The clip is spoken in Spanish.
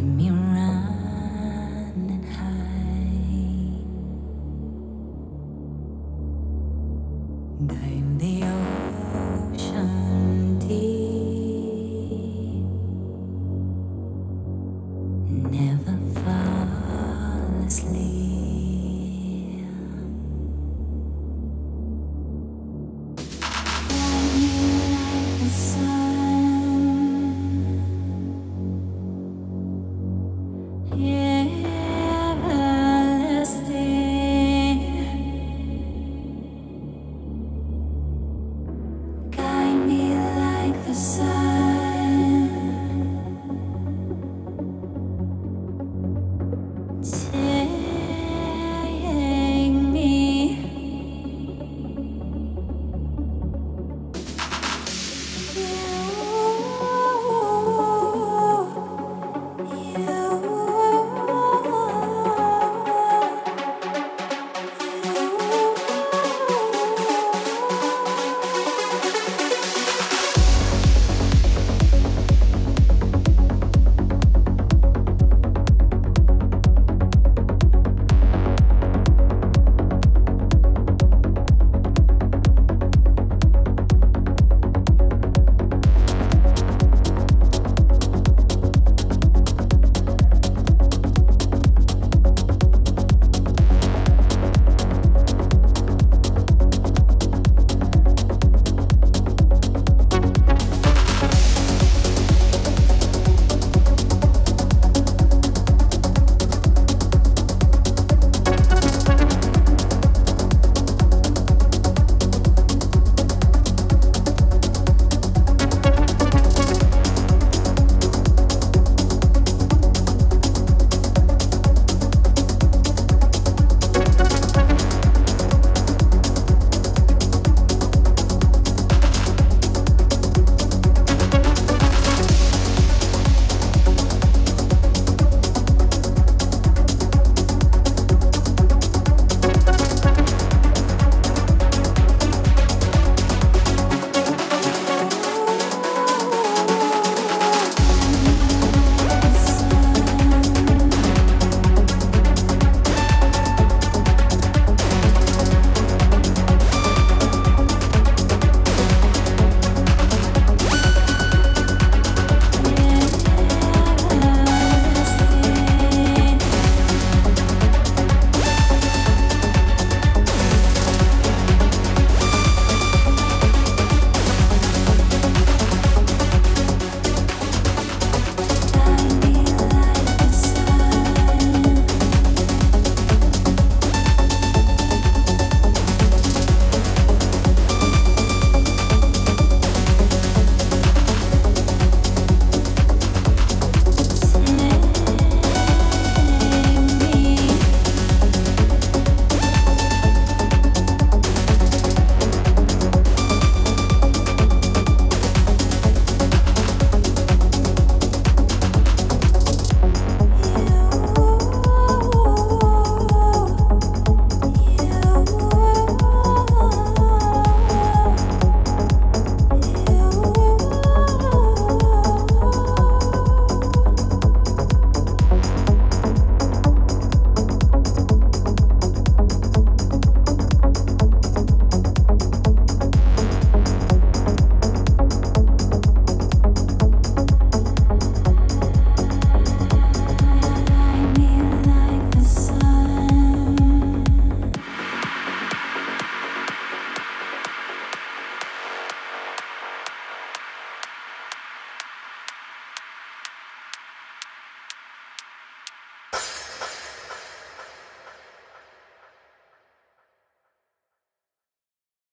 the mirror.